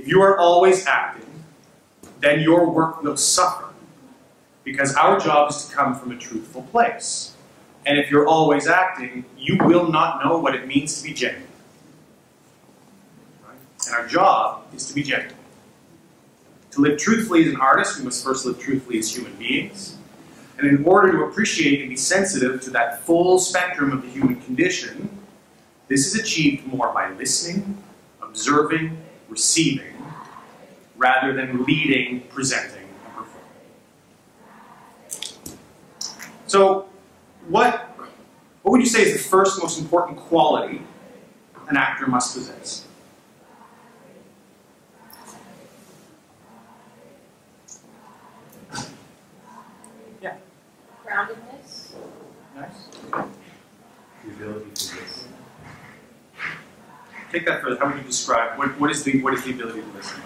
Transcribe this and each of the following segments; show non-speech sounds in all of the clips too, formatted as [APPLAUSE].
If you are always acting, then your work will suffer. Because our job is to come from a truthful place. And if you're always acting, you will not know what it means to be genuine. Right? And our job is to be genuine. To live truthfully as an artist, we must first live truthfully as human beings. And in order to appreciate and be sensitive to that full spectrum of the human condition, this is achieved more by listening, observing, receiving, rather than leading, presenting, and performing. So, what, what would you say is the first most important quality an actor must possess? Yeah. Groundedness. Nice. The ability to listen. Take that further. How would you describe what, what is the what is the ability to listen?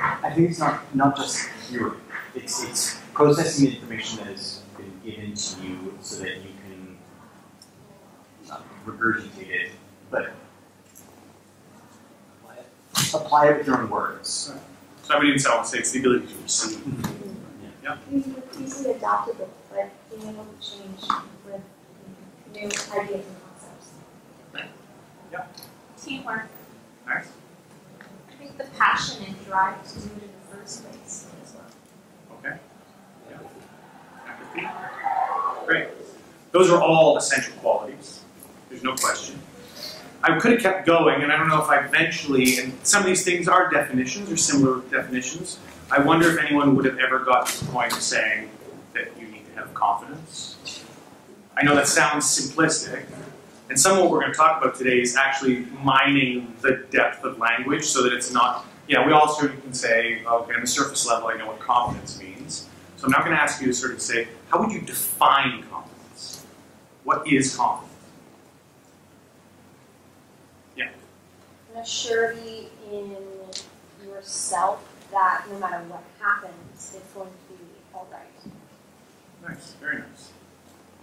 I think it's not not just hearing. It's it's processing the information that has been given to you so that you can not regurgitate it, but apply it, apply with your own words. So I would even say, I would say it's the ability to receive. Easily, easily adaptable, but being able to change with new ideas and concepts. Teamwork. Nice. I think the passion and drive to do it in the first place as well. Okay. Yeah. Empathy. Great. Those are all essential qualities. There's no question. I could have kept going, and I don't know if I eventually, and some of these things are definitions or similar definitions. I wonder if anyone would have ever got to the point of saying that you need to have confidence. I know that sounds simplistic, and some of what we're going to talk about today is actually mining the depth of language so that it's not, yeah, we all sort of can say, okay, on the surface level, I know what confidence means. So I'm not going to ask you to sort of say, how would you define confidence? What is confidence? Yeah. An assurity in yourself that no matter what happens, it's going to be all right. Nice, very nice.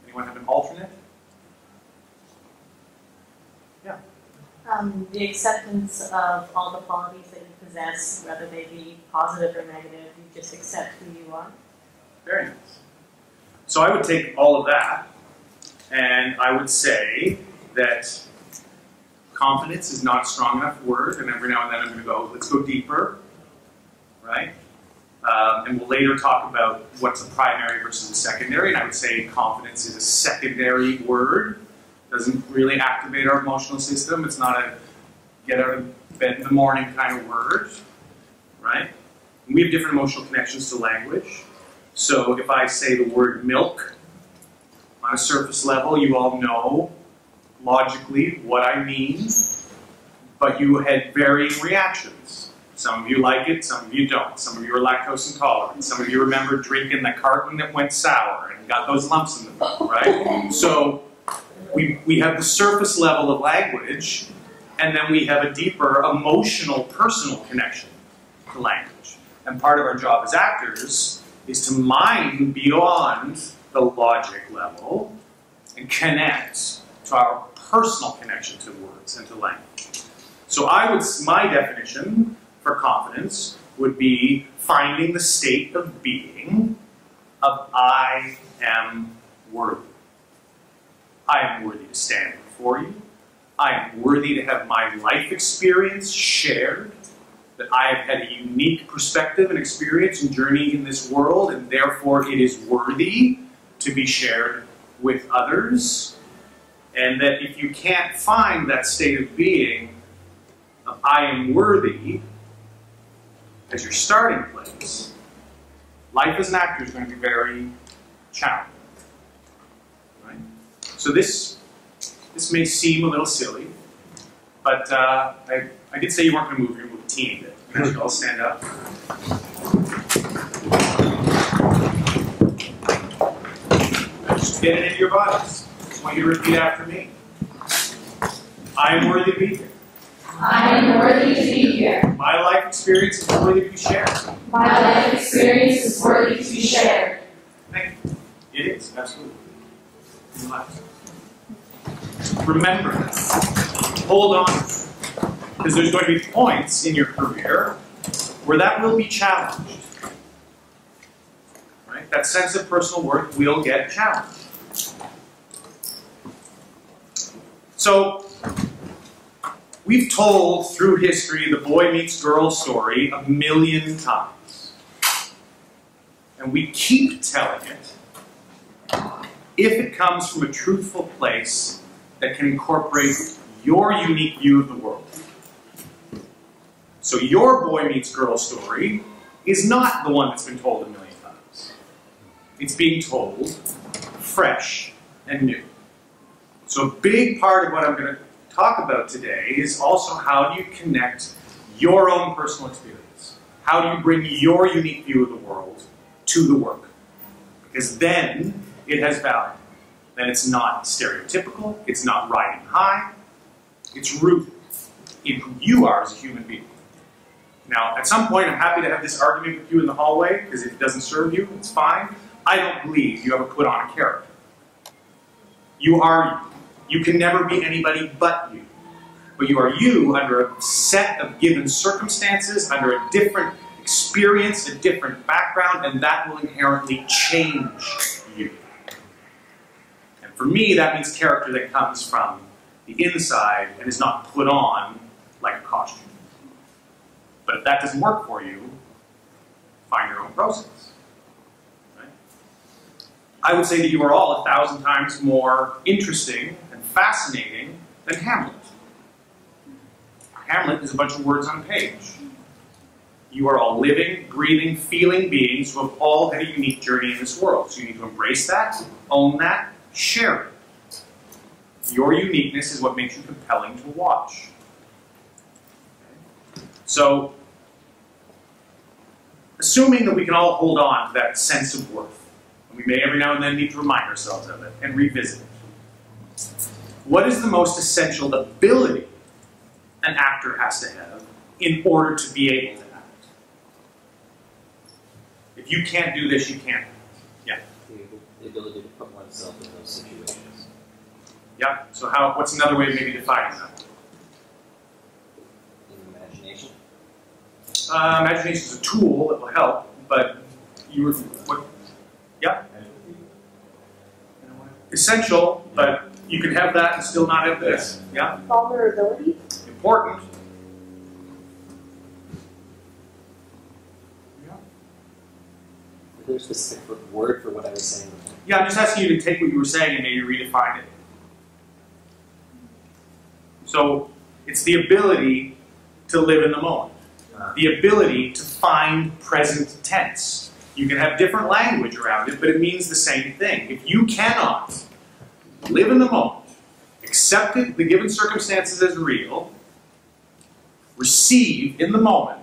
Anyone have an alternate? Um, the acceptance of all the qualities that you possess, whether they be positive or negative, you just accept who you are. Very nice. So I would take all of that, and I would say that confidence is not a strong enough word, and every now and then I'm going to go, let's go deeper, right? Um, and we'll later talk about what's a primary versus a secondary, and I would say confidence is a secondary word. Doesn't really activate our emotional system. It's not a get out of bed in the morning kind of word, right? And we have different emotional connections to language. So if I say the word milk, on a surface level, you all know logically what I mean, but you had varying reactions. Some of you like it, some of you don't. Some of you are lactose intolerant. Some of you remember drinking the carton that went sour and got those lumps in the milk, right? [LAUGHS] So we, we have the surface level of language, and then we have a deeper emotional, personal connection to language. And part of our job as actors is to mine beyond the logic level and connect to our personal connection to words and to language. So I would, my definition for confidence would be finding the state of being of I am worthy. I am worthy to stand before you. I am worthy to have my life experience shared. That I have had a unique perspective and experience and journey in this world, and therefore it is worthy to be shared with others. And that if you can't find that state of being of I am worthy as your starting place, life as an actor is going to be very challenging. So this this may seem a little silly, but uh, I, I did say you weren't going to move. You're going to move a teeny bit. You should all stand up. Just get it into your bodies. I want you to repeat after me. I am worthy to be here. I am worthy to be here. My life experience is worthy to be shared. My life experience is worthy to be shared. Thank you. It is, absolutely. Relax. Remember, this. hold on. Because there's going to be points in your career where that will be challenged. Right? That sense of personal worth will get challenged. So, we've told through history the boy meets girl story a million times. And we keep telling it if it comes from a truthful place that can incorporate your unique view of the world. So your boy meets girl story is not the one that's been told a million times. It's being told fresh and new. So a big part of what I'm going to talk about today is also how do you connect your own personal experience? How do you bring your unique view of the world to the work? Because then it has value. Then it's not stereotypical, it's not riding high, it's rooted in who you are as a human being. Now, at some point, I'm happy to have this argument with you in the hallway, because if it doesn't serve you, it's fine. I don't believe you ever put on a character. You are you. You can never be anybody but you. But you are you under a set of given circumstances, under a different experience, a different background, and that will inherently change you. For me, that means character that comes from the inside and is not put on like a costume. But if that doesn't work for you, find your own process. I would say that you are all a thousand times more interesting and fascinating than Hamlet. Hamlet is a bunch of words on a page. You are all living, breathing, feeling beings who have all had a unique journey in this world. So you need to embrace that, own that, share it. Your uniqueness is what makes you compelling to watch. So, assuming that we can all hold on to that sense of worth, and we may every now and then need to remind ourselves of it and revisit it, what is the most essential ability an actor has to have in order to be able to act? If you can't do this, you can't. Yeah. The ability to put oneself in those situations. Yeah. So how? What's another way of maybe defining that? In imagination. Uh, imagination is a tool that will help, but you were what? Yeah. Essential, but you can have that and still not have this. Yeah. Vulnerability. Important. A specific word for what I was saying? Yeah, I'm just asking you to take what you were saying and maybe redefine it. So it's the ability to live in the moment, the ability to find present tense. You can have different language around it, but it means the same thing. If you cannot live in the moment, accept it, the given circumstances as real, receive in the moment,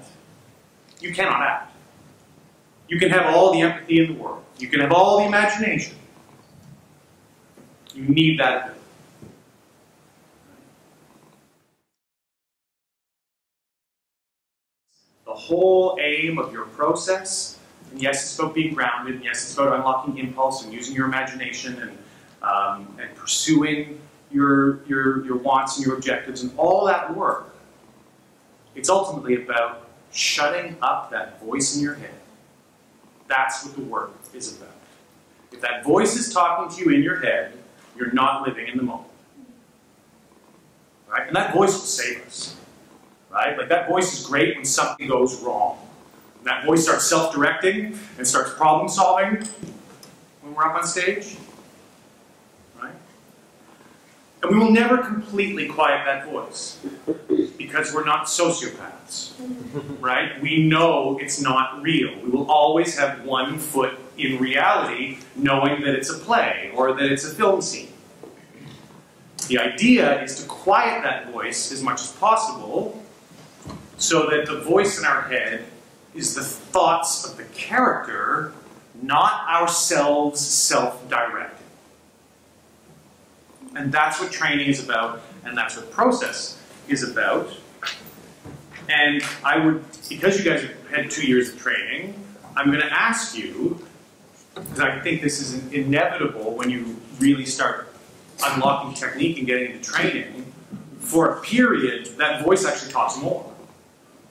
you cannot act. You can have all the empathy in the world. You can have all the imagination. You need that. The whole aim of your process, and yes, it's about being grounded, and yes, it's about unlocking impulse and using your imagination and, um, and pursuing your, your, your wants and your objectives and all that work. It's ultimately about shutting up that voice in your head. That's what the work is about. If that voice is talking to you in your head, you're not living in the moment. Right? And that voice will save us. Right? Like that voice is great when something goes wrong. And that voice starts self-directing and starts problem solving when we're up on stage. Right? And we will never completely quiet that voice because we're not sociopaths. Right? We know it's not real. We will always have one foot in reality, knowing that it's a play or that it's a film scene. The idea is to quiet that voice as much as possible so that the voice in our head is the thoughts of the character, not ourselves self directed. And that's what training is about, and that's what process is about. And I would, because you guys have had two years of training, I'm going to ask you, because I think this is inevitable when you really start unlocking technique and getting into training, for a period, that voice actually talks more.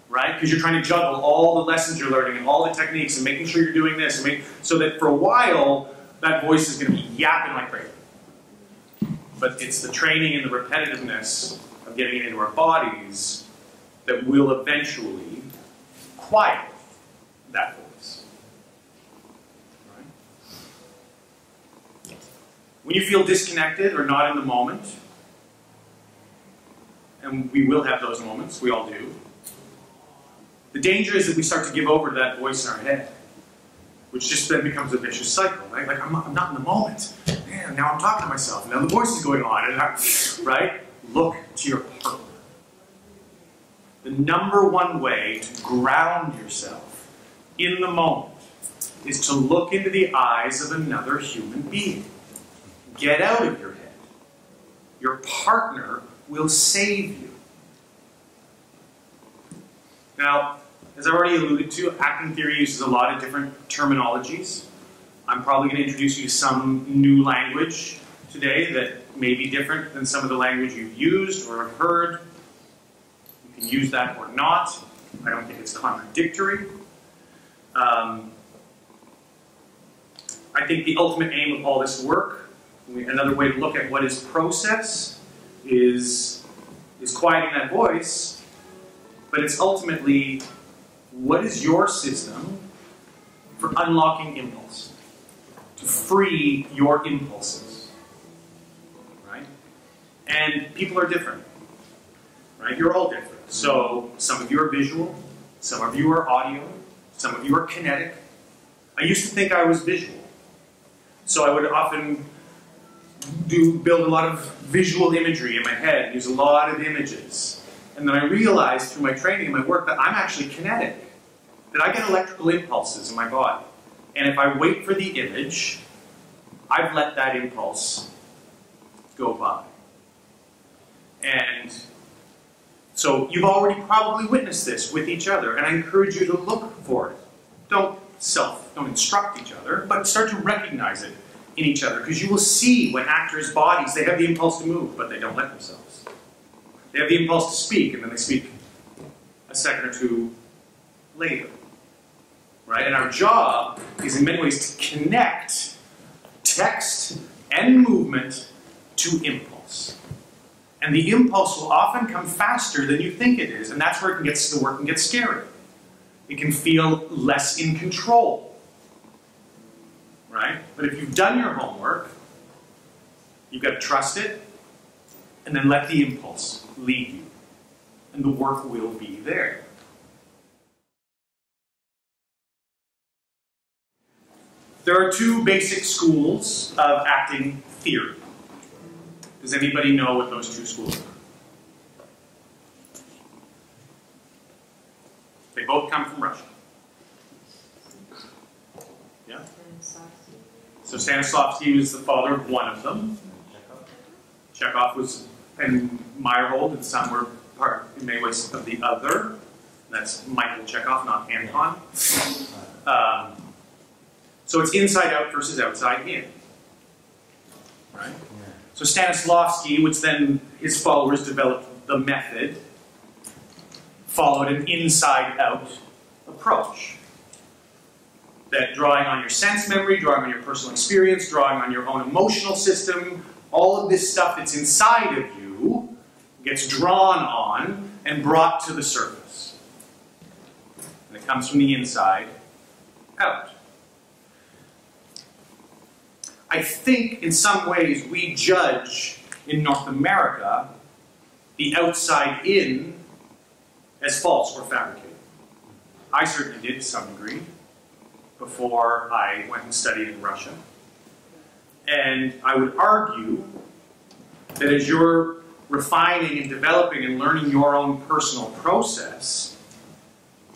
Right? Because you're trying to juggle all the lessons you're learning and all the techniques and making sure you're doing this and make, so that for a while that voice is going to be yapping like crazy. But it's the training and the repetitiveness of getting it into our bodies that will eventually quiet that voice. Right? When you feel disconnected or not in the moment, and we will have those moments, we all do, the danger is that we start to give over to that voice in our head, which just then becomes a vicious cycle, right? Like, I'm not, I'm not in the moment. Man, now I'm talking to myself, and now the voice is going on, and I, right? Look to your partner. The number one way to ground yourself in the moment is to look into the eyes of another human being. Get out of your head. Your partner will save you. Now, as I've already alluded to, acting theory uses a lot of different terminologies. I'm probably going to introduce you to some new language today that may be different than some of the language you've used or have heard. Can use that or not. I don't think it's contradictory. Um, I think the ultimate aim of all this work, another way to look at what is process, is, is quieting that voice, but it's ultimately what is your system for unlocking impulse? To free your impulses. Right? And people are different. Right? You're all different. So some of you are visual, some of you are audio, some of you are kinetic. I used to think I was visual. So I would often do build a lot of visual imagery in my head, use a lot of images. And then I realized through my training and my work that I'm actually kinetic, that I get electrical impulses in my body. And if I wait for the image, I've let that impulse go by. And so you've already probably witnessed this with each other, and I encourage you to look for it. Don't self, don't instruct each other, but start to recognize it in each other, because you will see when actors' bodies, they have the impulse to move, but they don't let themselves. They have the impulse to speak, and then they speak a second or two later. Right? And our job is in many ways to connect text and movement to impulse. And the impulse will often come faster than you think it is, and that's where it gets the work can get scary. It can feel less in control. Right? But if you've done your homework, you've got to trust it, and then let the impulse lead you. And the work will be there. There are two basic schools of acting theory. Does anybody know what those two schools are? They both come from Russia. Yeah? So Stanislavski was the father of one of them. Chekhov was, and Meyerhold and some were part, in many ways, of the other. That's Michael Chekhov, not Anton. Um, so it's inside out versus outside in. Right? So Stanislavski, which then his followers developed the method, followed an inside out approach. That drawing on your sense memory, drawing on your personal experience, drawing on your own emotional system, all of this stuff that's inside of you gets drawn on and brought to the surface. And it comes from the inside out. I think in some ways we judge in North America the outside in as false or fabricated. I certainly did to some degree before I went and studied in Russia. And I would argue that as you're refining and developing and learning your own personal process,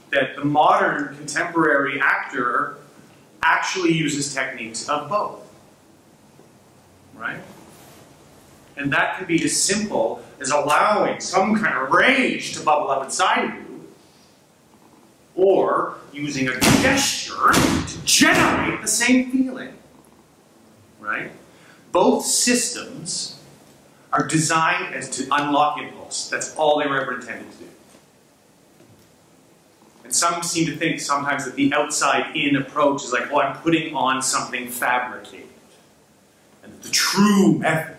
that the modern contemporary actor actually uses techniques of both. Right? And that can be as simple as allowing some kind of rage to bubble up inside of you, or using a gesture to generate the same feeling. Right? Both systems are designed as to unlock impulse. That's all they were ever intended to do. And some seem to think sometimes that the outside in approach is like, oh, I'm putting on something fabricated. The true method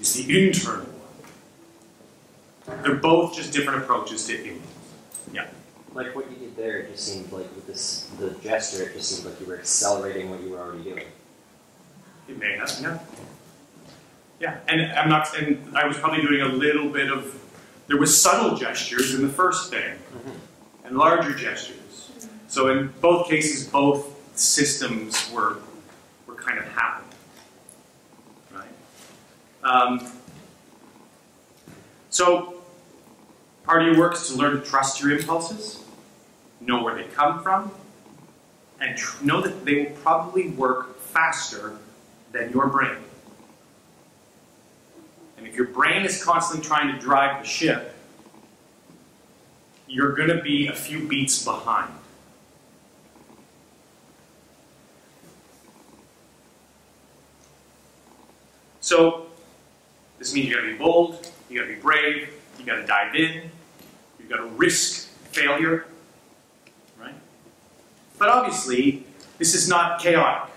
is the internal one. They're both just different approaches to impulse. Like what you did there, it just seemed like with this the gesture, it just seemed like you were accelerating what you were already doing. It may have, yeah. Yeah, and I'm not, and I was probably doing a little bit of, there was subtle gestures in the first thing, mm-hmm. and larger gestures. So in both cases, both systems were, were kind of happening? Um, so part of your work is to learn to trust your impulses, know where they come from, and know that they will probably work faster than your brain. And if your brain is constantly trying to drive the ship, you're going to be a few beats behind. So, this means you got to be bold, you got to be brave, you got to dive in, you got to risk failure, right? But obviously, this is not chaotic.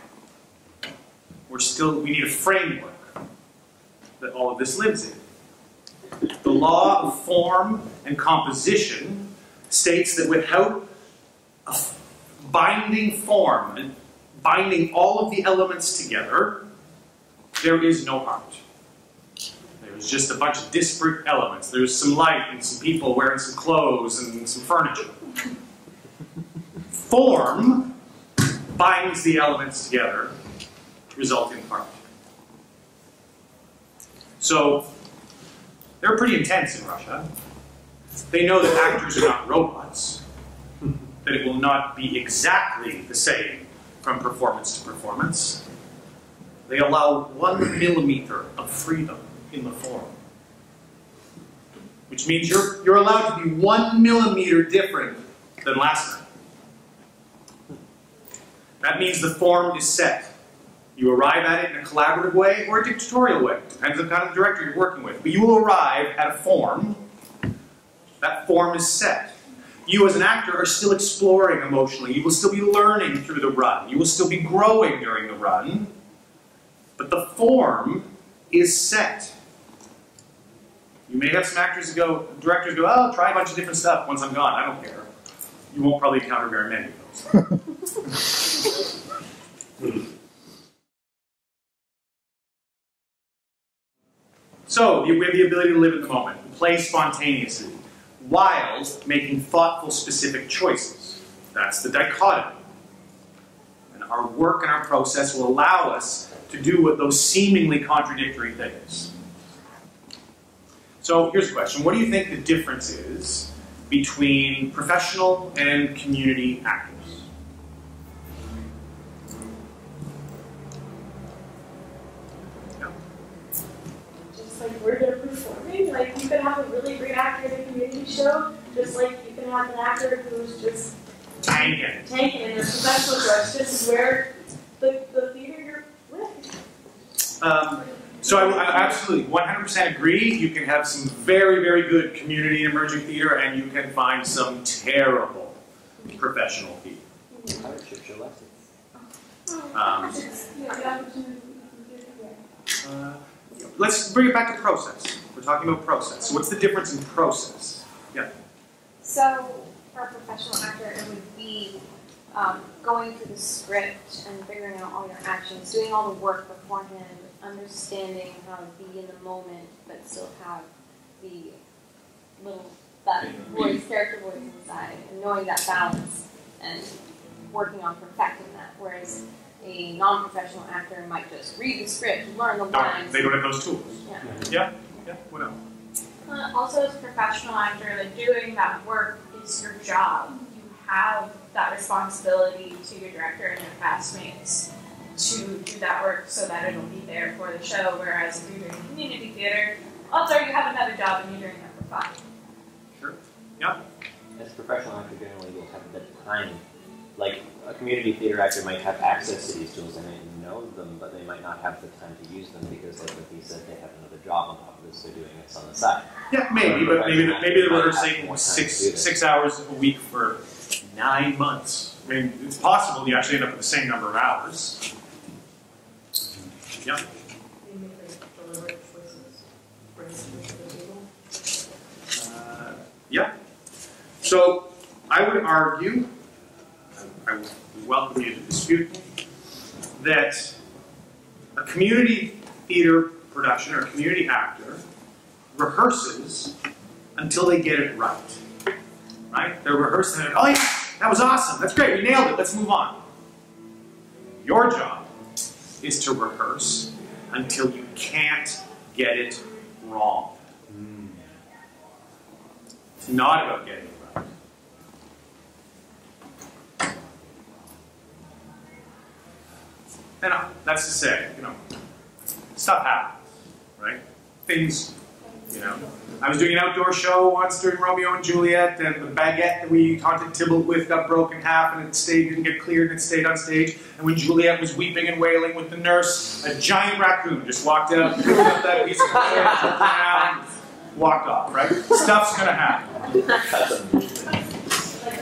We're still, we need a framework that all of this lives in. The law of form and composition states that without a binding form binding all of the elements together, there is no art. There's just a bunch of disparate elements. There's some light and some people wearing some clothes and some furniture. Form binds the elements together to result in art. So, they're pretty intense in Russia. They know that actors are not robots, that it will not be exactly the same from performance to performance. They allow one millimeter of freedom in the form. Which means you're, you're allowed to be one millimeter different than last night. That means the form is set. You arrive at it in a collaborative way or a dictatorial way. Depends on the kind of director you're working with. But you will arrive at a form. That form is set. You as an actor are still exploring emotionally. You will still be learning through the run. You will still be growing during the run. But the form is set. You may have some actors go, directors go, oh, try a bunch of different stuff once I'm gone. I don't care. You won't probably encounter very many of those. [LAUGHS] So, we have the ability to live in the moment, play spontaneously, while making thoughtful, specific choices. That's the dichotomy. And our work and our process will allow us to do what those seemingly contradictory things. So, here's the question What do you think the difference is between professional and community actors? Just like where they're performing, like you can have a really great actor in a community show, just like you can have an actor who's just Tangen. tanking in a professional show. It's just where the, the theater you're with. Um, so I, I absolutely 100% agree. You can have some very, very good community and emerging theater, and you can find some terrible professional theater. Um, uh, let's bring it back to process. We're talking about process. So what's the difference in process? Yeah. So, for a professional actor, it would be um, going through the script and figuring out all your actions, doing all the work beforehand, understanding how to be in the moment, but still have the little that voice, character voice inside, and knowing that balance and working on perfecting that. Whereas a non-professional actor might just read the script, learn the No, lines. they don't have those tools. Yeah. Yeah, yeah, what else? Uh, also, as a professional actor, like doing that work is your job. You have that responsibility to your director and your castmates to do that work so that it'll be there for the show. Whereas if you're doing community theater, oh, odds are you have another job and you're doing that for fun. Sure. Yeah. As a professional actor, generally you'll have the time. Like a community theater actor might have access to these tools and they know know them, but they might not have the time to use them because, like what he said, they have another job on top of this. They're doing this on the side. Yeah, maybe, but maybe maybe they're Might rehearsing six to do this. six hours a week for nine months. I mean, it's possible you actually end up with the same number of hours. Yeah. Uh, yeah. So I would argue, I would welcome you to dispute that a community theater production or community actor rehearses until they get it right. Right? They're rehearsing it. Oh yeah, that was awesome. That's great. We nailed it. Let's move on. Your job is to rehearse until you can't get it wrong. It's not about getting it right. And uh, that's to say, you know, stuff happens, right? Things, you know. I was doing an outdoor show once during Romeo and Juliet, and the baguette that we taunted Tybalt with got broken in half, and it stayed, didn't get cleared, and it stayed on stage. And when Juliet was weeping and wailing with the nurse, a giant raccoon just walked out, picked up that piece of clay, took it down, walked off, right? Stuff's gonna happen.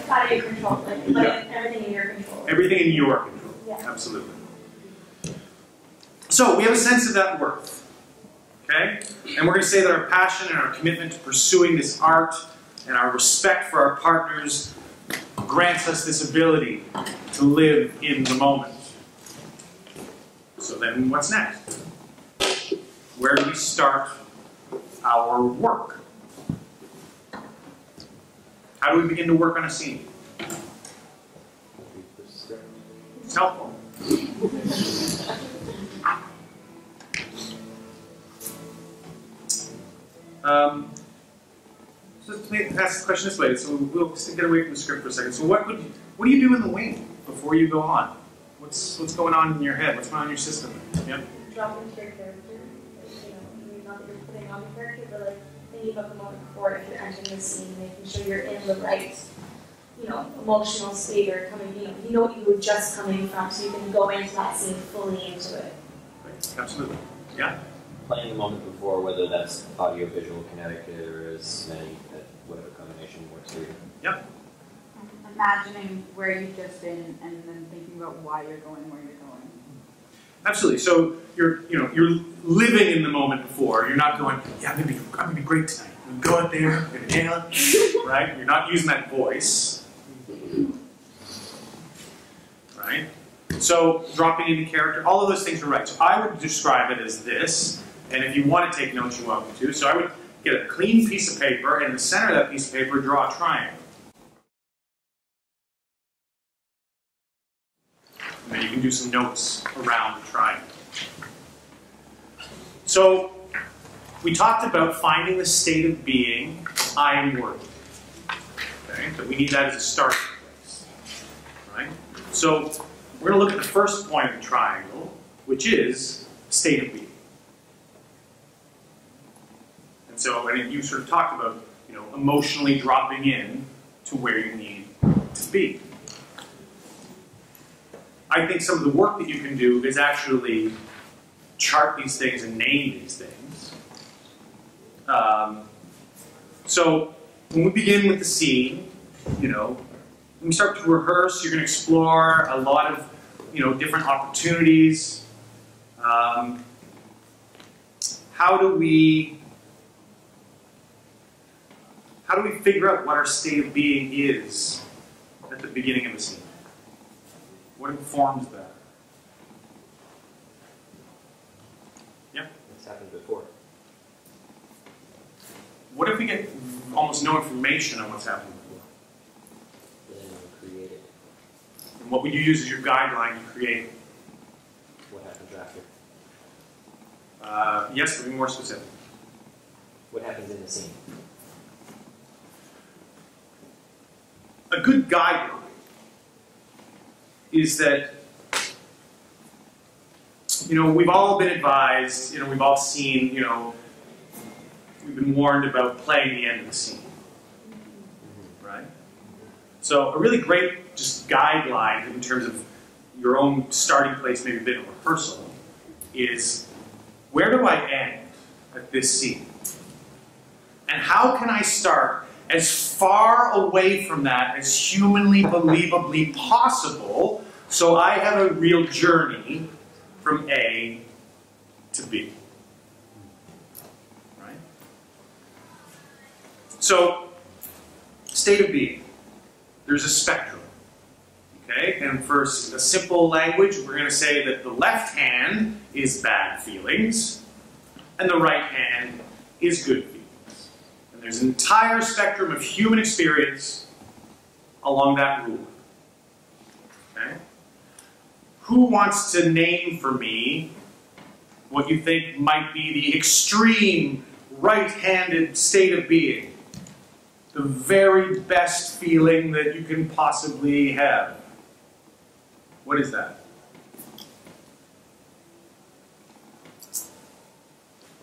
Out of your control, like, like everything in your control. Everything in your control. Yeah. Absolutely. So we have a sense of that worth. Okay? And we're going to say that our passion and our commitment to pursuing this art and our respect for our partners grants us this ability to live in the moment. So then what's next? Where do we start our work? How do we begin to work on a scene? It's [LAUGHS] helpful. Um, so let me ask the question this way. So we'll get away from the script for a second. So what would what do you do in the wing before you go on? What's what's going on in your head? What's going on in your system? Yeah. Drop into your character, you know, maybe not that you're putting on the character, but like thinking about the moment before if you're entering the scene, making sure you're in the right, you know, emotional state or coming, you know, you know what you were just coming from, so you can go into that scene fully into it. Right. Absolutely. Playing the moment before, whether that's audio, visual, kinetic, or as many, whatever combination works for you. Yep. Imagining where you've just been and then thinking about why you're going where you're going. Absolutely. So you're you know you're living in the moment before. You're not going. Yeah, I'm gonna be I'm gonna be great tonight. I'm gonna go out there. I'm gonna nail. [LAUGHS] Right. You're not using that voice. Right. So dropping into character, all of those things are right. So I would describe it as this, and if you want to take notes, you're welcome to. So I would get a clean piece of paper, and in the center of that piece of paper, draw a triangle. And then you can do some notes around the triangle. So we talked about finding the state of being I am worthy. Okay, that we need that as a starting place. Right? So we're going to look at the first point of the triangle, which is state of being. So, and you sort of talked about, you know, emotionally dropping in to where you need to be. I think some of the work that you can do is actually chart these things and name these things. Um, so when we begin with the scene, you know, when we start to rehearse, you're going to explore a lot of, you know, different opportunities. Um, how do we, how do we figure out what our state of being is at the beginning of the scene? What informs that? Yeah? It's happened before. What if we get almost no information on what's happened before? Then you create it. And what would you use as your guideline to create? What happens after? Uh, yes, to be more specific. What happens in the scene? A good guideline is that you know we've all been advised, you know we've all seen, you know we've been warned about playing the end of the scene, right? So a really great just guideline in terms of your own starting place, maybe a bit of rehearsal, is where do I end at this scene? And how can I start as far away from that as humanly believably possible so I have a real journey from A to B? Right? So, state of being. There's a spectrum. Okay? And for a simple language, we're going to say that the left hand is bad feelings, and the right hand is good feelings. And there's an entire spectrum of human experience along that rule. Okay? Who wants to name for me what you think might be the extreme right-handed state of being? The very best feeling that you can possibly have. What is that?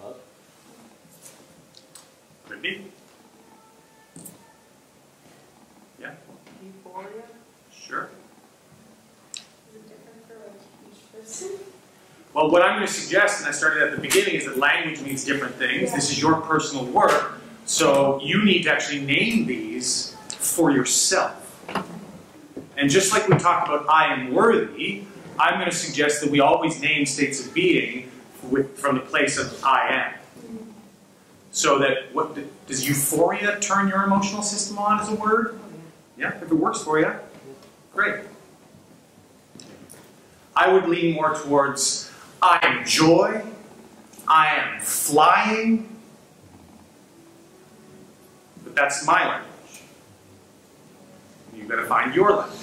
Love? Could be. Euphoria? Sure. Is it different for like each person? Well, what I'm going to suggest, and I started at the beginning, is that language means different things. This is your personal work, so you need to actually name these for yourself. And just like we talked about I am worthy, I'm going to suggest that we always name states of being with, from the place of I am. So that, what does euphoria turn your emotional system on as a word? Yeah, if it works for you, great. I would lean more towards I am joy, I am flying. But that's my language. You've got to find your language.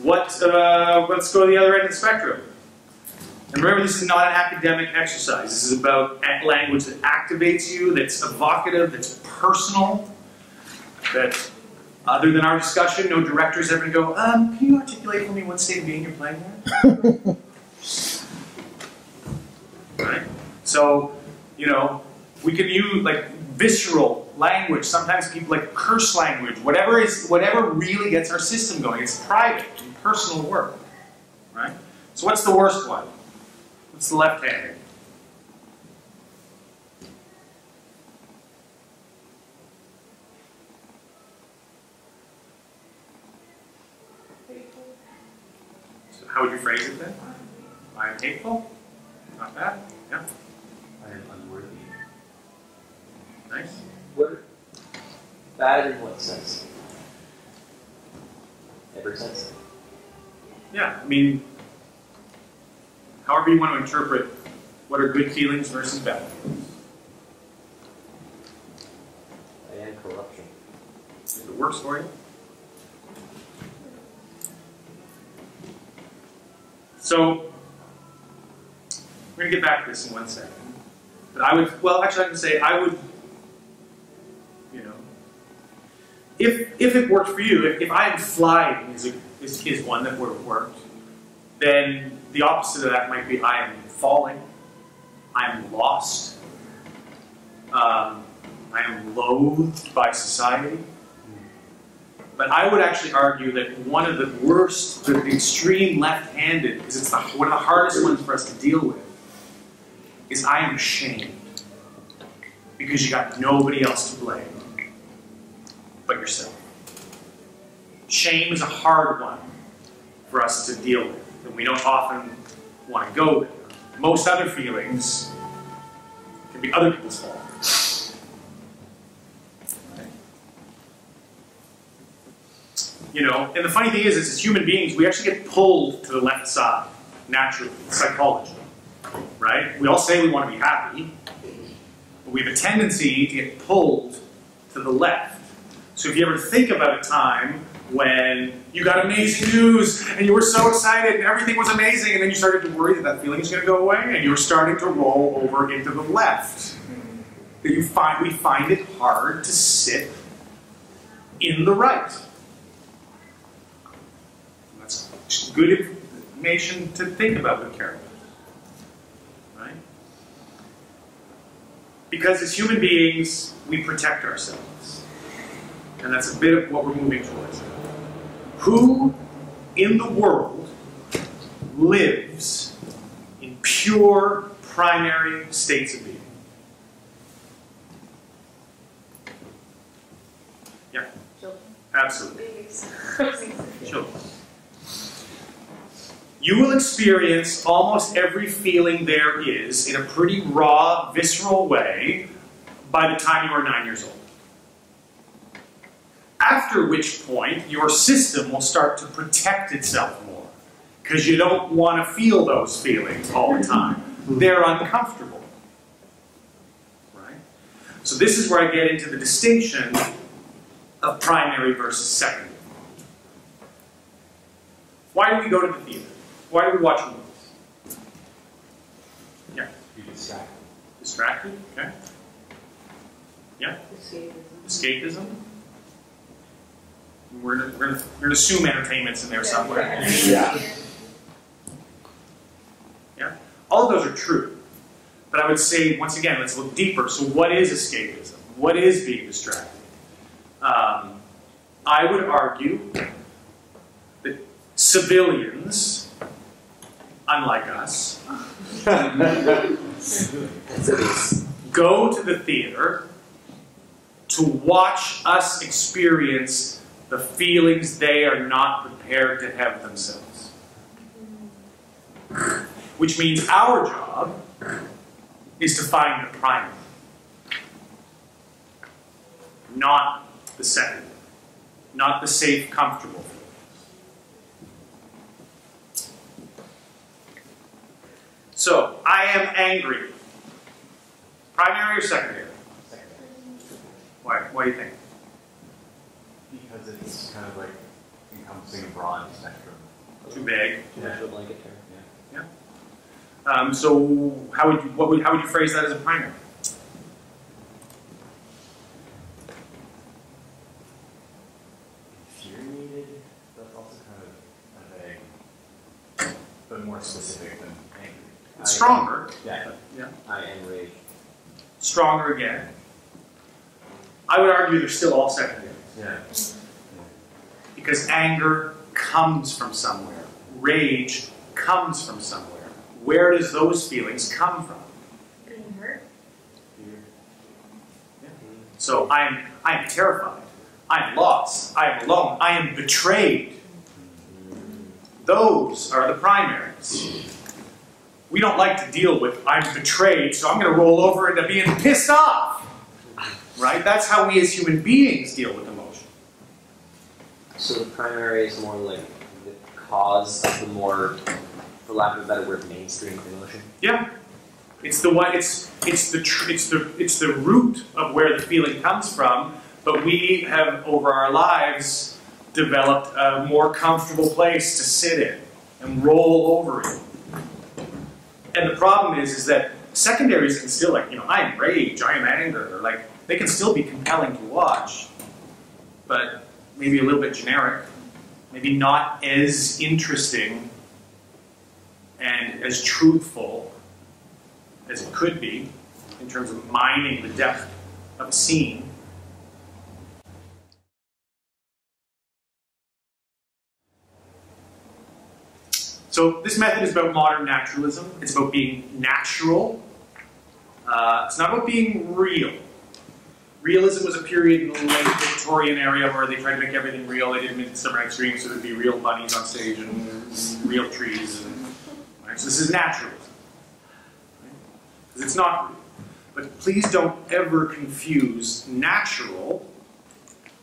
What, uh, let's go to the other end of the spectrum. And remember, this is not an academic exercise. This is about language that activates you, that's evocative, that's personal, that other than our discussion, no director's ever go, um, can you articulate for me what state of being you're playing there? [LAUGHS] right? So, you know, we can use like visceral language. Sometimes people like curse language. Whatever is, whatever really gets our system going. It's private and personal work, right? So, what's the worst one? What's the left-handed? So how would you phrase it then? I am hateful? Not bad? Yeah, I am unworthy. nice. What? Bad in what sense? Every sense. Yeah, I mean, however you want to interpret what are good feelings versus bad feelings. And corruption. If it works for you. So, we're going to get back to this in one second. But I would, well, actually, I can say I would, you know, if if it worked for you, if, if I am flying is, a, is, is one that would have worked, then the opposite of that might be I am falling, I am lost, um, I am loathed by society. But I would actually argue that one of the worst, the extreme left-handed, because it's the, one of the hardest ones for us to deal with, is I am ashamed. Because you got nobody else to blame but yourself. Shame is a hard one for us to deal with, and we don't often want to go there. Most other feelings can be other people's fault. You know, and the funny thing is, is as human beings, we actually get pulled to the left side naturally, psychology. Right? We all say we want to be happy, but we have a tendency to get pulled to the left. So if you ever think about a time when you got amazing news and you were so excited and everything was amazing, and then you started to worry that that feeling is going to go away, and you were starting to roll over into the left, that you find we find it hard to sit in the right. That's just good information to think about with Carol. Right? Because as human beings, we protect ourselves. And that's a bit of what we're moving towards. Who in the world lives in pure primary states of being? Yeah. Children. Absolutely. [LAUGHS] Children. You will experience almost every feeling there is in a pretty raw, visceral way by the time you are nine years old. After which point, your system will start to protect itself more because you don't want to feel those feelings all the time. They're uncomfortable. Right? So, this is where I get into the distinction of primary versus secondary. Why do we go to the theater? Why do we watch movies? Be distracted. Distracted? Okay. Escapism. Escapism? We're gonna, we're gonna, we're gonna assume entertainment's in there somewhere. [LAUGHS] Yeah. Yeah. All of those are true. But I would say, once again, let's look deeper. So, what is escapism? What is being distracted? Um, I would argue that civilians, unlike us, That's at least. go to the theater to watch us experience the feelings they are not prepared to have themselves. Which means our job is to find the primary, not the secondary, not the safe, comfortable So, I am angry. Primary or secondary? Why? Why do you think? Because it's kind of like encompassing a broad spectrum. Too big. Too much of a blanket term. Um, so, how would you what would how would you phrase that as a primary? Infuriated, that's also kind of a vague, but more specific than angry. It's stronger. Yeah. I am rage. Stronger again. I would argue they're still all secondary Yeah. because anger comes from somewhere. Rage comes from somewhere. Where does those feelings come from? Being hurt. So I'm I'm terrified. I'm lost. I am alone. I am betrayed. Mm-hmm. Those are the primaries. We don't like to deal with I'm betrayed, so I'm going to roll over into being pissed off. Right? That's how we as human beings deal with emotion. So the primary is more like the cause of the more, for lack of a better word, mainstream emotion. Yeah. It's the one. It's it's the tr- it's the it's the root of where the feeling comes from. But we have over our lives developed a more comfortable place to sit in and roll over in. And the problem is, is that secondaries can still like you know I am rage, I am anger, like they can still be compelling to watch, but maybe a little bit generic, maybe not as interesting and as truthful as it could be in terms of mining the depth of a scene. So this method is about modern naturalism. It's about being natural. Uh, it's not about being real. Realism was a period in the late Victorian era where they tried to make everything real. They didn't Midsummer Night's Dream, so there'd be real bunnies on stage and real trees. And, right? So this is naturalism. Because it's not real. But please don't ever confuse natural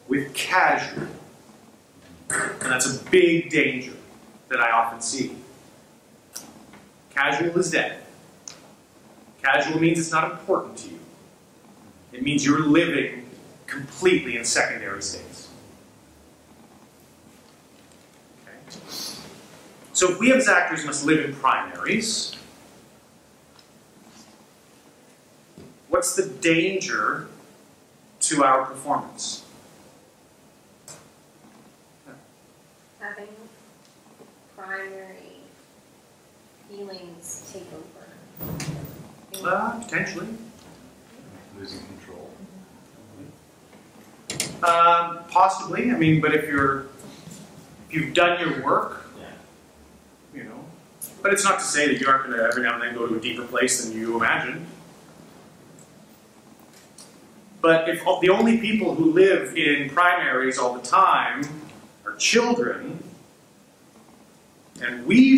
with casual. And that's a big danger that I often see. Casual is dead. Casual means it's not important to you. It means you're living completely in secondary states. Okay? So if we as actors must live in primaries, what's the danger to our performance? Having primary feelings take over. Uh, potentially. Losing control. Um, possibly. I mean, but if you're if you've done your work yeah. you know. But it's not to say that you aren't going to every now and then go to a deeper place than you imagined. But if the only people who live in primaries all the time are children, and we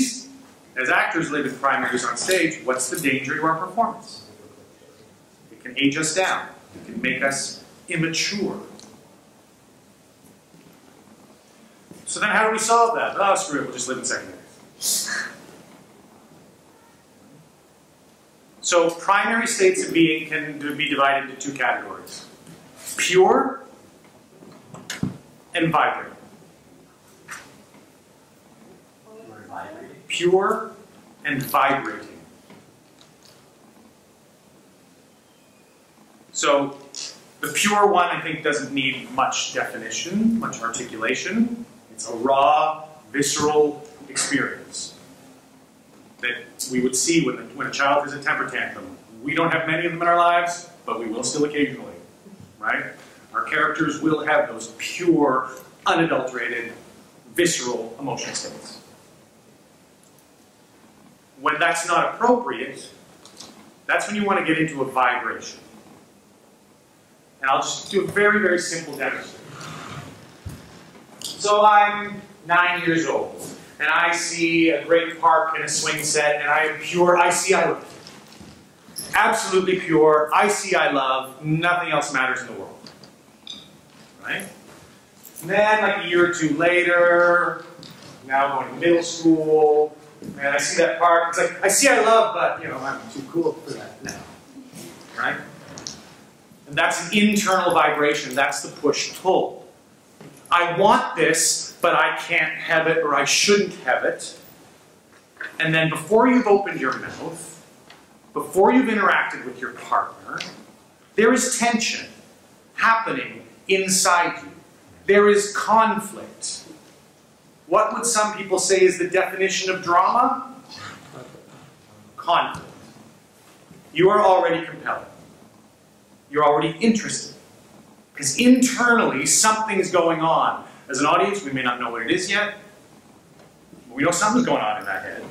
as actors live in primaries on stage, what's the danger to our performance? It can age us down. It can make us immature. So then how do we solve that? Oh, screw it, we'll just live in secondaries. So primary states of being can be divided into two categories. Pure and vibrating. Pure and vibrating. So the pure one, I think, doesn't need much definition, much articulation. It's a raw, visceral experience that we would see when, when a child has a temper tantrum. We don't have many of them in our lives, but we will still occasionally, right? Our characters will have those pure, unadulterated, visceral emotional states. When that's not appropriate, that's when you want to get into a vibration. And I'll just do a very, very simple demonstration. So I'm nine years old, and I see a great park and a swing set, and I am pure, I see I love. Absolutely pure, I see I love, nothing else matters in the world. Right? And then, like a year or two later, now going to middle school, and I see that park, it's like, I see I love, but, you know, I'm too cool for that now. Right? And that's an internal vibration, that's the push-pull. I want this, but I can't have it or I shouldn't have it. And then before you've opened your mouth, before you've interacted with your partner, there is tension happening inside you. There is conflict. What would some people say is the definition of drama? Conflict. You are already compelled. You're already interested. Because internally, something's going on. As an audience, we may not know what it is yet, but we know something's going on in that head.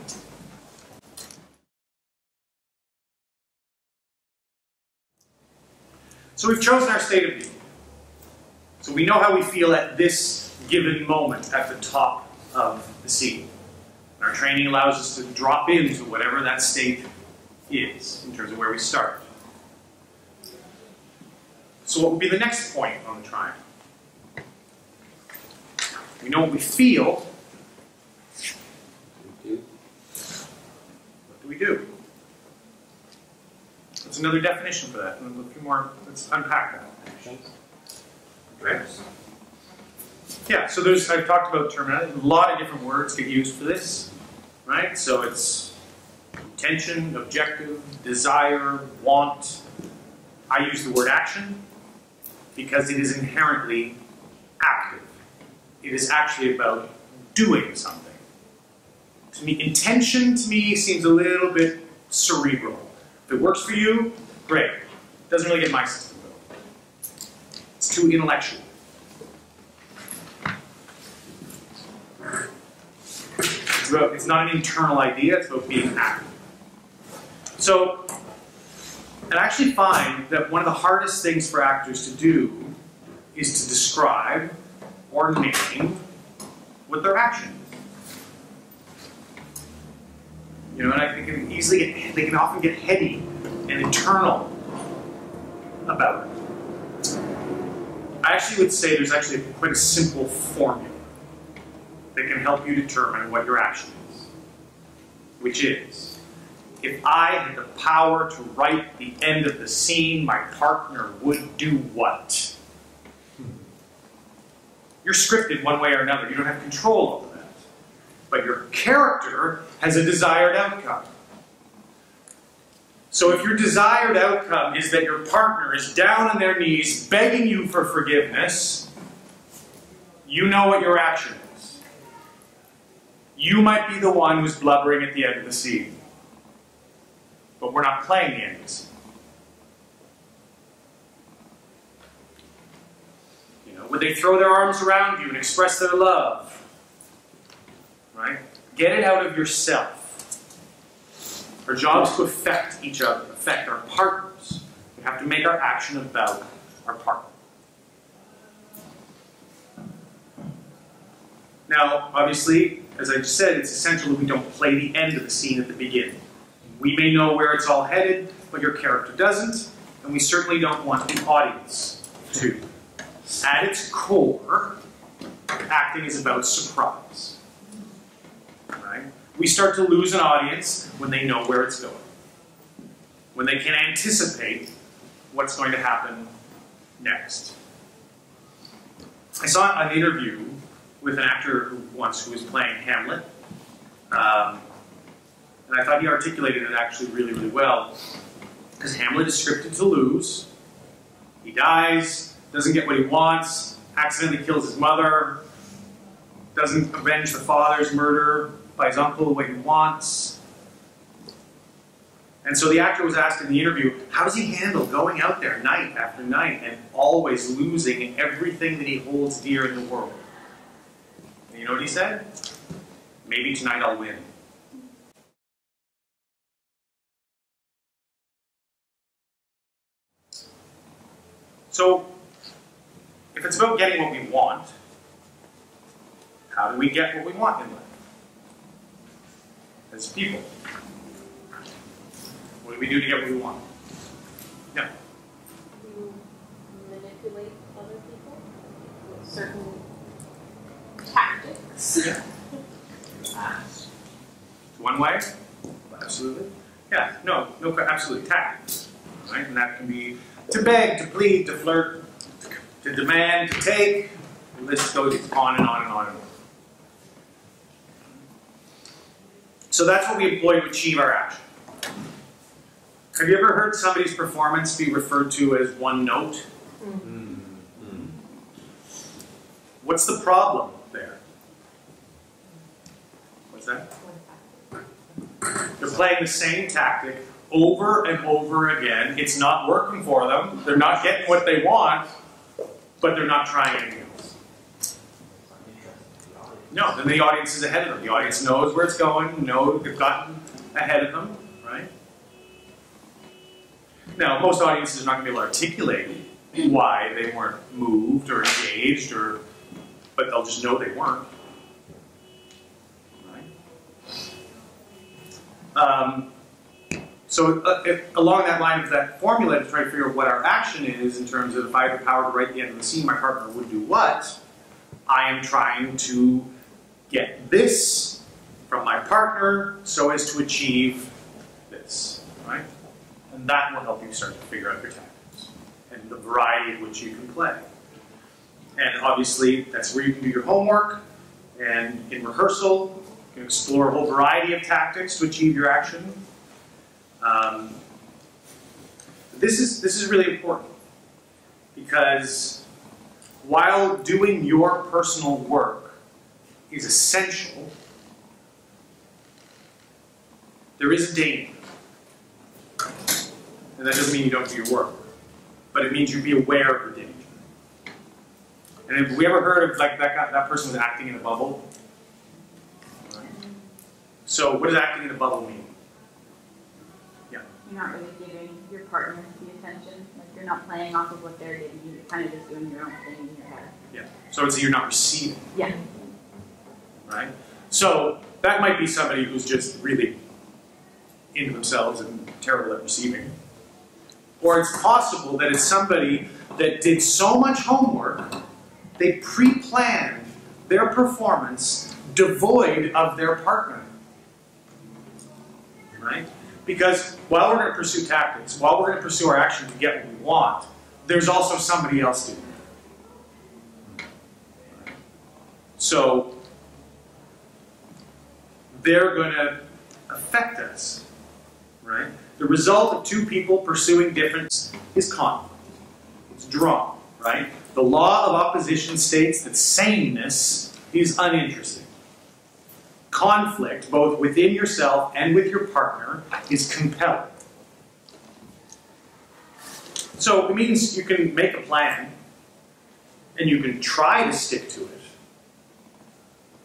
So we've chosen our state of being. So we know how we feel at this given moment at the top of the scene. Our training allows us to drop into whatever that state is in terms of where we start. So what would be the next point on the triangle? We know what we feel. What do we do? What's another definition for that? A few more. Let's unpack that. Okay. Yeah. So there's. I've talked about terminology. A lot of different words get used for this, right? So it's intention, objective, desire, want. I use the word action because it is inherently active. It is actually about doing something. To me, intention to me seems a little bit cerebral. If it works for you, great. Doesn't really get my system though. It's too intellectual. It's, not an internal idea, it's about being active. So I actually find that one of the hardest things for actors to do is to describe or name what their action is. You know, and I think can easily get, they can often get heady and internal about it. I actually would say there's actually quite a simple formula that can help you determine what your action is, which is if I had the power to write the end of the scene, my partner would do what? You're scripted one way or another. You don't have control over that. But your character has a desired outcome. So if your desired outcome is that your partner is down on their knees begging you for forgiveness, you know what your action is. You might be the one who's blubbering at the end of the scene but we're not playing the end You know, would they throw their arms around you and express their love? Right? Get it out of yourself. Our job is to affect each other, affect our partners. We have to make our action about our partner. Now, obviously, as I just said, it's essential that we don't play the end of the scene at the beginning. We may know where it's all headed, but your character doesn't, and we certainly don't want the audience to. At its core, acting is about surprise. Right? We start to lose an audience when they know where it's going, when they can anticipate what's going to happen next. I saw an interview with an actor who once who was playing Hamlet, um, and I thought he articulated it actually really, really well. Because Hamlet is scripted to lose. He dies, doesn't get what he wants, accidentally kills his mother, doesn't avenge the father's murder by his uncle the way he wants. And so the actor was asked in the interview, how does he handle going out there night after night and always losing everything that he holds dear in the world? And you know what he said? Maybe tonight I'll win. So, if it's about getting what we want, how do we get what we want in life? As people. What do we do to get what we want? No. Manipulate other people certain Tactics. Uh, one way? Absolutely. Yeah, no, no, que- absolutely. Tactics. Right? And that can be to beg, to plead, to flirt, to demand, to take. The list goes on and on and on and on. So that's what we employ to achieve our action. Have you ever heard somebody's performance be referred to as one note? Mm-hmm. What's the problem there? What's that? They're playing the same tactic over and over again. It's not working for them. They're not getting what they want, but they're not trying anything else. No, then the audience is ahead of them. The audience knows where it's going, know they've gotten ahead of them, right? Now, most audiences are not going to be able to articulate why they weren't moved or engaged, or, but they'll just know they weren't. Um, so, uh, if, along that line of that formula to try to figure out what our action is in terms of if I had the power to write the end of the scene, my partner would do what? I am trying to get this from my partner so as to achieve this, right? And that will help you start to figure out your tactics and the variety in which you can play. And obviously, that's where you can do your homework. And in rehearsal, you can explore a whole variety of tactics to achieve your action. Um, this is this is really important because while doing your personal work is essential, there is a danger. And that doesn't mean you don't do your work, but it means you be aware of the danger. And have we ever heard of like that guy, that person was acting in a bubble? So what does acting in a bubble mean? Yeah. You're not really giving your partner the attention. Like you're not playing off of what they're giving you. You're kind of just doing your own thing in your head. Yeah. So it's you're not receiving. Yeah. Right? So that might be somebody who's just really into themselves and terrible at receiving. Or it's possible that it's somebody that did so much homework, they pre planned their performance devoid of their partner. Right? Because while we're going to pursue tactics, while we're going to pursue our action to get what we want, there's also somebody else doing it. So they're going to affect us, right? The result of two people pursuing difference is conflict. It's drawn, right? The law of opposition states that sameness is uninteresting. Conflict, both within yourself and with your partner, is compelling. So it means you can make a plan and you can try to stick to it,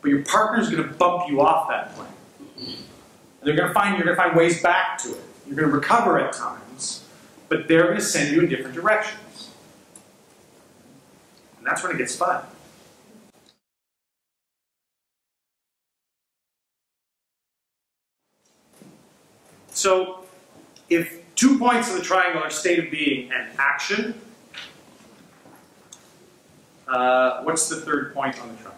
but your partner's going to bump you off that plan. And they're going to find you're going to find ways back to it. You're going to recover at times, but they're going to send you in different directions. And that's when it gets fun. So, if two points of the triangle are state of being and action, uh, what's the third point on the triangle?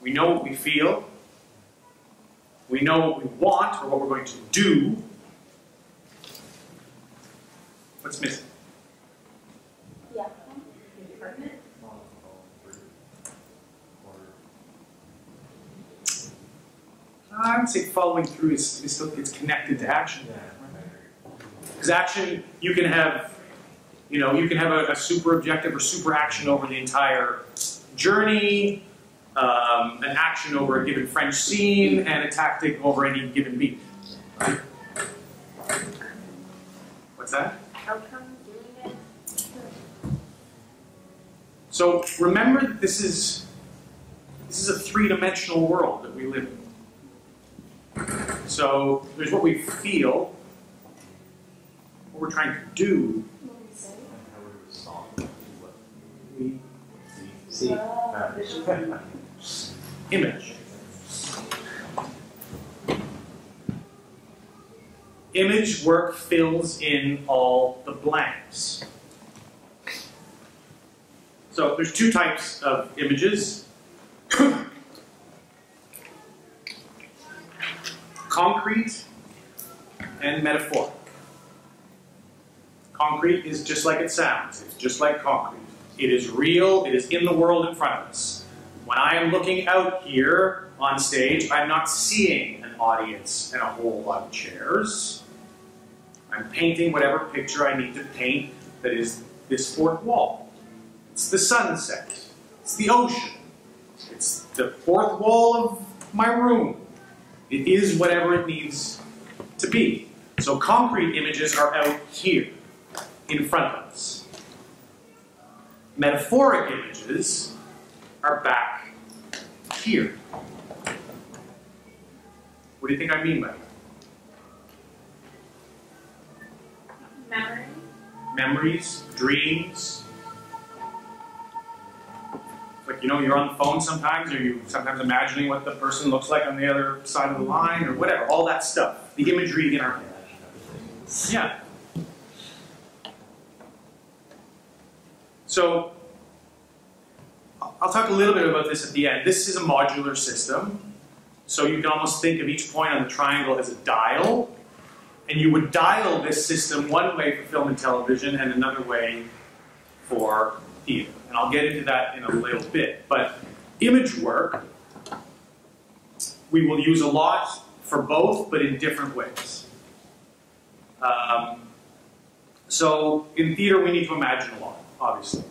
We know what we feel. We know what we want or what we're going to do. What's missing? I would say following through is, is still it's connected to action. Because action, you can have, you know, you can have a, a super objective or super action over the entire journey, um, an action over a given French scene, and a tactic over any given beat. Right? What's that? Outcome doing it. So remember that this is this is a three-dimensional world that we live in. So there's what we feel, what we're trying to do. We See? image. Image work fills in all the blanks. So there's two types of images. [CLEARS THROAT] Concrete and metaphoric. Concrete is just like it sounds. It's just like concrete. It is real. It is in the world in front of us. When I am looking out here on stage, I'm not seeing an audience and a whole lot of chairs. I'm painting whatever picture I need to paint that is this fourth wall. It's the sunset. It's the ocean. It's the fourth wall of my room. It is whatever it needs to be. So concrete images are out here, in front of us. Metaphoric images are back here. What do you think I mean by that? Memory. Memories, dreams. You know, you're on the phone sometimes, or you sometimes imagining what the person looks like on the other side of the line, or whatever, all that stuff. The imagery in our head. Yeah. So, I'll I'll talk a little bit about this at the end. This is a modular system. So you can almost think of each point on the triangle as a dial. And you would dial this system one way for film and television and another way for theater. And I'll get into that in a little bit. But image work, we will use a lot for both, but in different ways. Um, so in theater, we need to imagine a lot, obviously.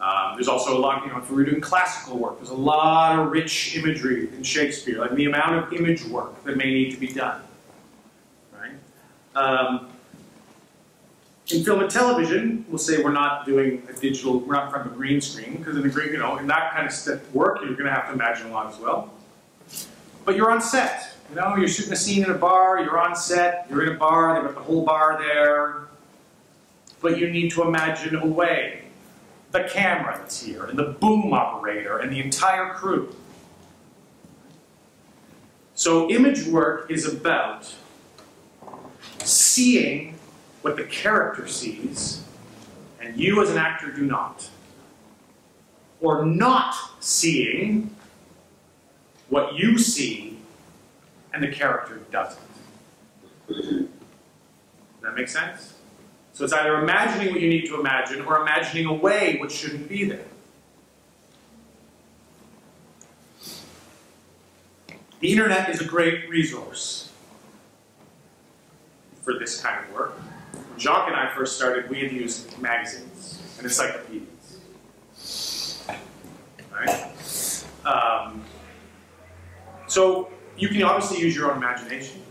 Um, there's also a lot, you know, if we were doing classical work, there's a lot of rich imagery in Shakespeare, like the amount of image work that may need to be done. Right? Um, in film and television, we'll say we're not doing a digital, we're not of a green screen, because in the green, you know, in that kind of st- work, you're going to have to imagine a lot as well. But you're on set. You know, you're shooting a scene in a bar, you're on set, you're in a bar, they've got the whole bar there. But you need to imagine a way the camera that's here, and the boom operator, and the entire crew. So image work is about seeing what the character sees, and you as an actor do not. Or not seeing what you see, and the character doesn't. Does that make sense? So it's either imagining what you need to imagine or imagining away what shouldn't be there. The internet is a great resource for this kind of work. Jacques and I first started, we had used magazines and encyclopedias. Right? Um, so you can obviously use your own imagination.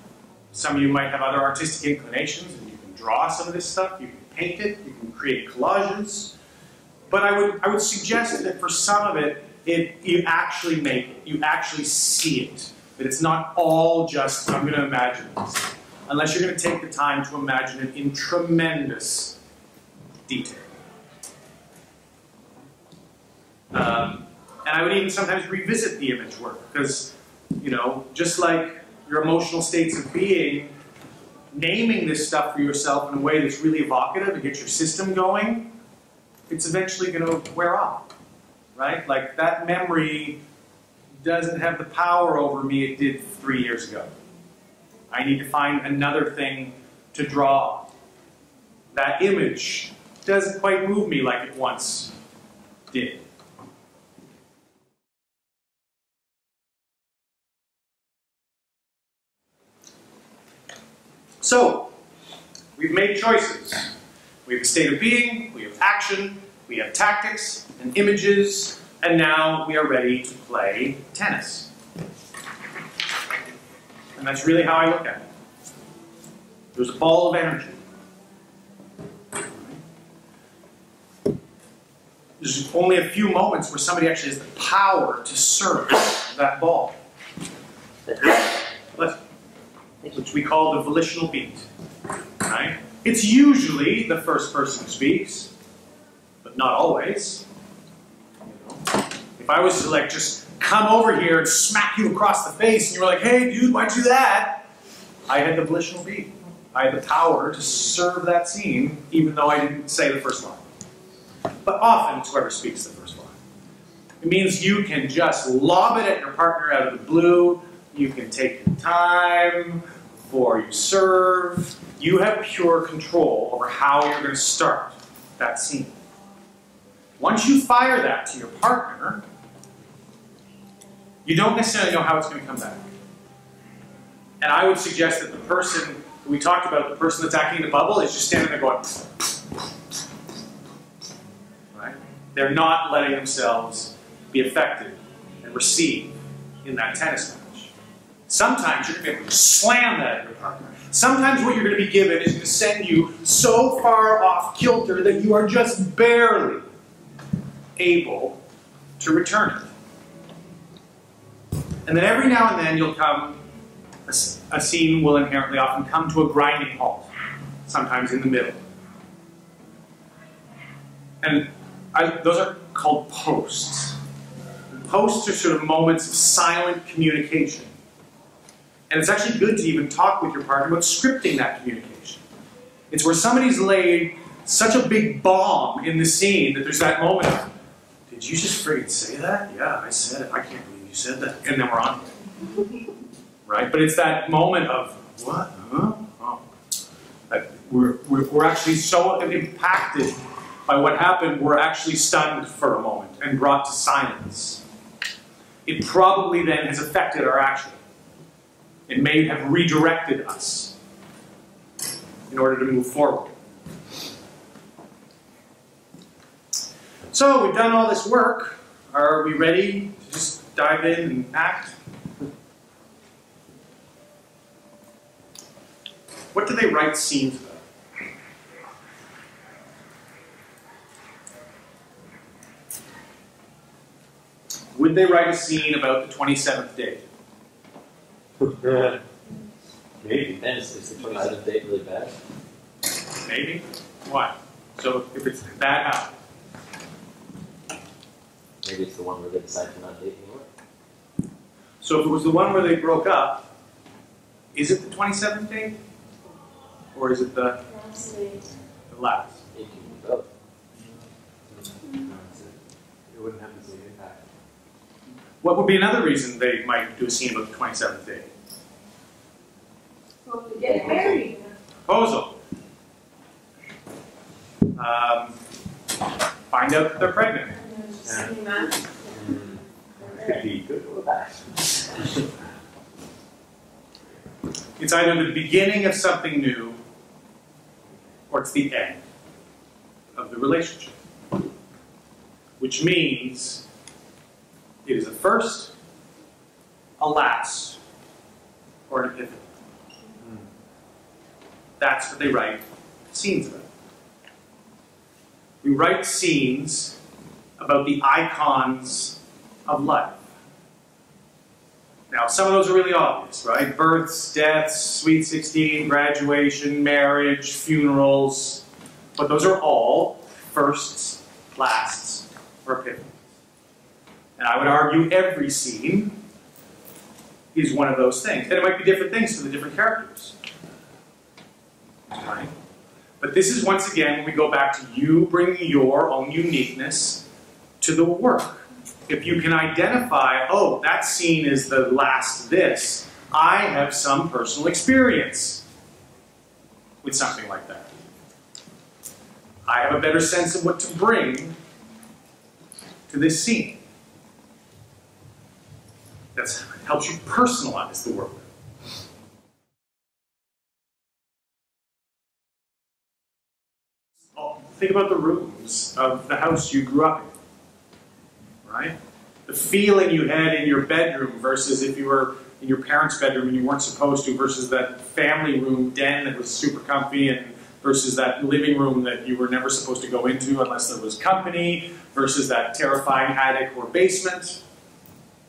Some of you might have other artistic inclinations and you can draw some of this stuff, you can paint it, you can create collages. But I would, I would suggest that for some of it, it you actually make it. You actually see it. That it's not all just I'm going to imagine this, unless you're going to take the time to imagine it in tremendous detail. Um, and I would even sometimes revisit the image work because, you know, just like your emotional states of being, naming this stuff for yourself in a way that's really evocative and gets your system going, it's eventually going to wear off, right? Like that memory doesn't have the power over me it did three years ago. I need to find another thing to draw. That image doesn't quite move me like it once did. So, we've made choices. We have a state of being, we have action, we have tactics and images, and now we are ready to play tennis. And that's really how I look at it. There's a ball of energy. There's only a few moments where somebody actually has the power to serve that ball. Which we call the volitional beat. Right? It's usually the first person who speaks, but not always. If I was to like just come over here and smack you across the face, and you were like, "Hey, dude, why'd you do that?" I had the volitional beat. I had the power to serve that scene, even though I didn't say the first line. But often it's whoever speaks the first line. It means you can just lob it at your partner out of the blue you can take your time before you serve. You have pure control over how you're going to start that scene. Once you fire that to your partner, you don't necessarily know how it's going to come back. And I would suggest that the person we talked about, the person that's acting in the bubble, is just standing there going, right? They're not letting themselves be affected and receive in that tennis match. Sometimes you're going to be able to slam that at your partner. Sometimes what you're going to be given is going to send you so far off kilter that you are just barely able to return it. And then every now and then you'll come, a, a scene will inherently often come to a grinding halt, sometimes in the middle. And I, those are called posts. Posts are sort of moments of silent communication and it's actually good to even talk with your partner about scripting that communication. It's where somebody's laid such a big bomb in the scene that there's that moment of, did you just friggin' say that? Yeah, I said it. I can't believe said that. And then we're on. right? But it's that moment of, what? Huh? Oh. Like we're, we're, actually so impacted by what happened, we're actually stunned for a moment and brought to silence. It probably then has affected our action. It may have redirected us in order to move forward. So we've done all this work. Are we ready dive in and act? What do they write scenes about? Would they write a scene about the 27th day? [LAUGHS] Maybe. Then is, is the 27th date really bad? Maybe. Why? So if it's bad, how? Maybe it's the one where they decide to not date anymore. So if it was the one where they broke up, is it the 27th date? Or is it the, the last? It can be both. It wouldn't have the same impact. What would be another reason they might do a scene about the 27th date? Well, we get married. Proposal. Um, find out that they're pregnant. Could be good or bad. It's either the beginning of something new or it's the end of the relationship. Which means it is a first, a last, or an epiphany. Mm-hmm. That's what they write scenes about. We write scenes about the icons of life. Now, some of those are really obvious, right? Births, deaths, sweet 16, graduation, marriage, funerals. But those are all firsts, lasts, or epiphanies. And I would argue every scene is one of those things. And it might be different things for the different characters. Right? But this is once again when we go back to you bringing your own uniqueness to the work. If you can identify, oh, that scene is the last this, I have some personal experience with something like that. I have a better sense of what to bring to this scene. That helps you personalize the work. Oh, Think about the rooms of the house you grew up in, right? The feeling you had in your bedroom versus if you were in your parents' bedroom and you weren't supposed to, versus that family room den that was super comfy and versus that living room that you were never supposed to go into unless there was company, versus that terrifying attic or basement,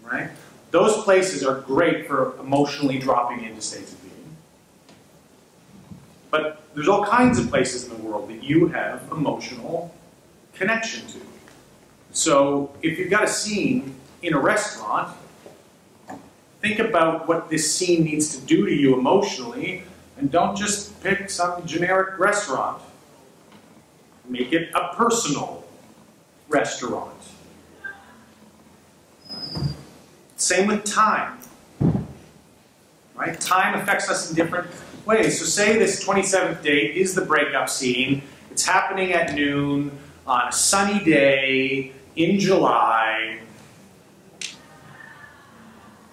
right? Those places are great for emotionally dropping into states of being. But there's all kinds of places in the world that you have emotional connection to. So if you've got a scene in a restaurant, think about what this scene needs to do to you emotionally and don't just pick some generic restaurant. Make it a personal restaurant. Same with time. Right? Time affects us in different ways. So say this 27th date is the breakup scene. It's happening at noon on a sunny day in July.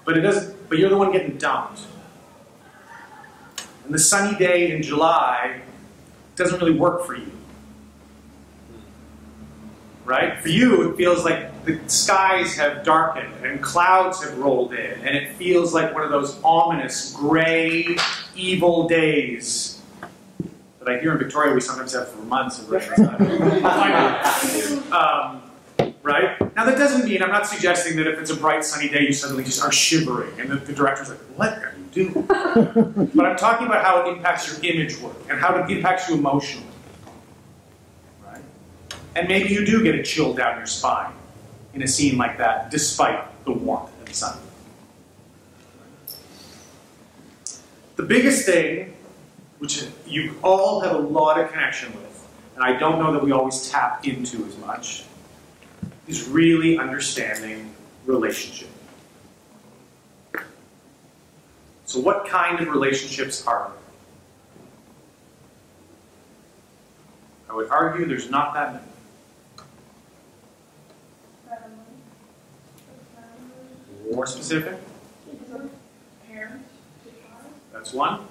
But it doesn't but you're the one getting dumped. And the sunny day in July doesn't really work for you. Right? For you, it feels like the skies have darkened and clouds have rolled in, and it feels like one of those ominous, gray, evil days that I hear in Victoria we sometimes have for months of rain. [LAUGHS] um, right? Now that doesn't mean I'm not suggesting that if it's a bright sunny day you suddenly just are shivering and the, the director's like, "What are you doing?" [LAUGHS] but I'm talking about how it impacts your image work and how it impacts you emotionally, right? And maybe you do get a chill down your spine in a scene like that, despite the warmth and sun. The biggest thing, which you all have a lot of connection with, and I don't know that we always tap into as much, is really understanding relationship. So, what kind of relationships are there? I would argue there's not that many. More specific? Parent to child. That's one.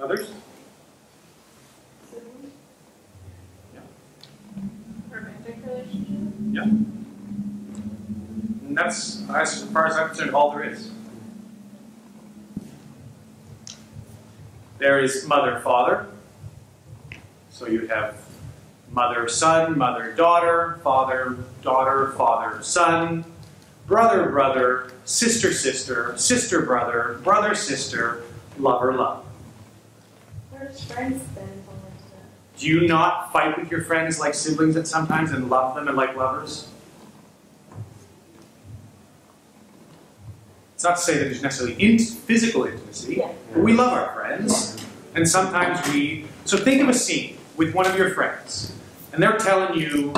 Others? Siblings. Romantic relationship. Yeah. And that's, as far as I'm concerned, all there is. There is mother father. So you have mother son, mother daughter, father daughter, father son, brother brother, sister sister, sister brother, brother sister, lover love. Friends then fall into that? Do you not fight with your friends like siblings at sometimes and love them and like lovers? It's not to say that there's necessarily in- physical intimacy, Yeah. but we love our friends. And sometimes we. So think of a scene with one of your friends, and they're telling you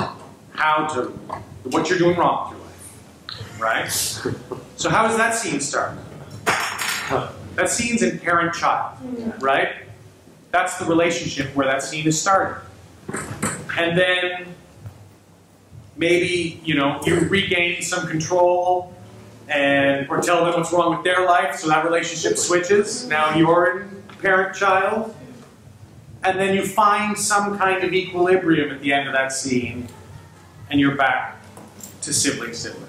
how to. what you're doing wrong with your life. Right? So, how does that scene start? That scene's in parent child, mm. right? That's the relationship where that scene is started. And then maybe, you know, you regain some control and or tell them what's wrong with their life, so that relationship switches. Now you're in parent child. And then you find some kind of equilibrium at the end of that scene, and you're back to sibling sibling.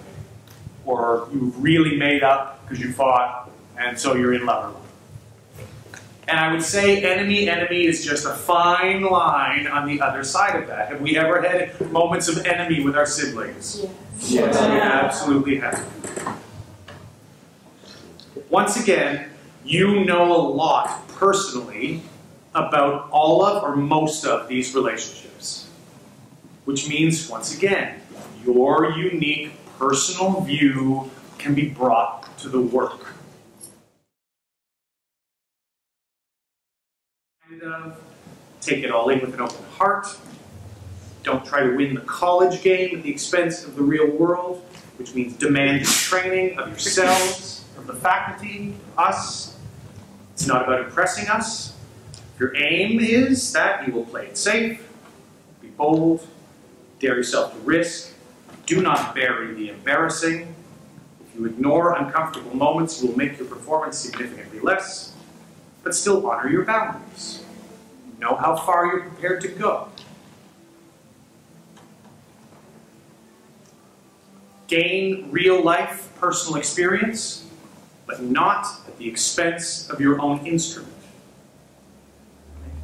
Or you've really made up because you fought, and so you're in love. And I would say enemy, enemy is just a fine line on the other side of that. Have we ever had moments of enemy with our siblings? Yes, we absolutely have. Once again, you know a lot personally about all of or most of these relationships. Which means, once again, your unique personal view can be brought to the work. Kind of take it all in with an open heart. Don't try to win the college game at the expense of the real world, which means demand training of yourselves, of the faculty, us. It's not about impressing us. Your aim is that, you will play it safe, be bold, dare yourself to risk, do not bury the embarrassing. If you ignore uncomfortable moments, you will make your performance significantly less, but still honor your boundaries. Know how far you're prepared to go. Gain real life personal experience, but not at the expense of your own instrument.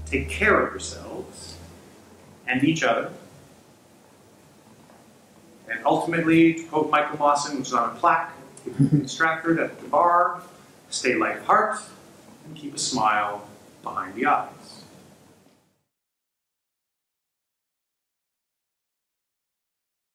Take care of yourselves and each other. And ultimately, to quote Michael Mawson, which is on a plaque in Stratford at the bar, stay light heart and keep a smile behind the eyes.